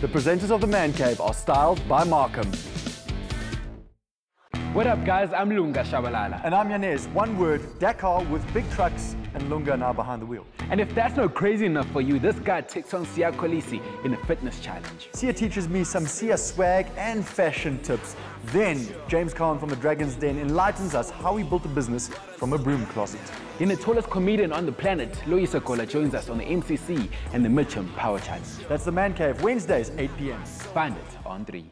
The presenters of the Man Cave are styled by Markham. What up, guys? I'm Lunga Shabalala. And I'm Janez. One word, Dakar with big trucks and Lunga now behind the wheel. And if that's not crazy enough for you, this guy takes on Siya Kolisi in a fitness challenge. Siya teaches me some Siya swag and fashion tips. Then, James Caan from the Dragon's Den enlightens us how he built a business from a broom closet. Then the tallest comedian on the planet, Loyiso Gola, joins us on the MCC and the Mitcham Power Challenge. That's the Man Cave, Wednesdays, 8 p.m. Find it on 3.